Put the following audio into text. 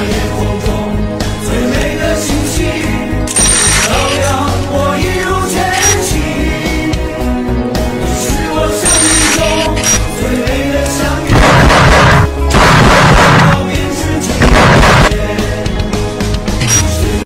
yeah.